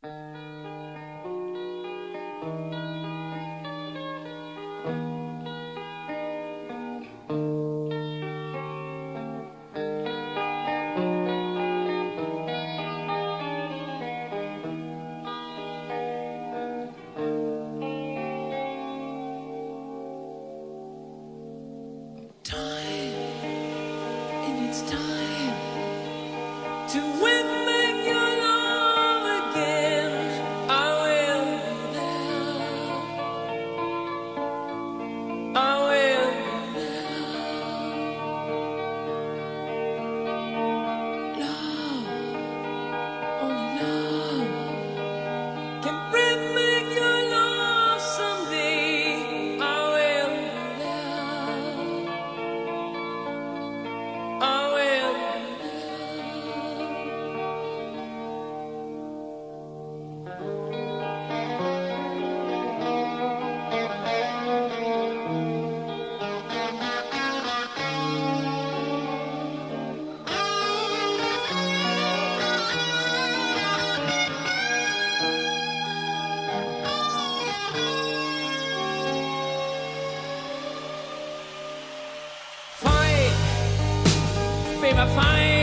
Time, and it's time to wait. never find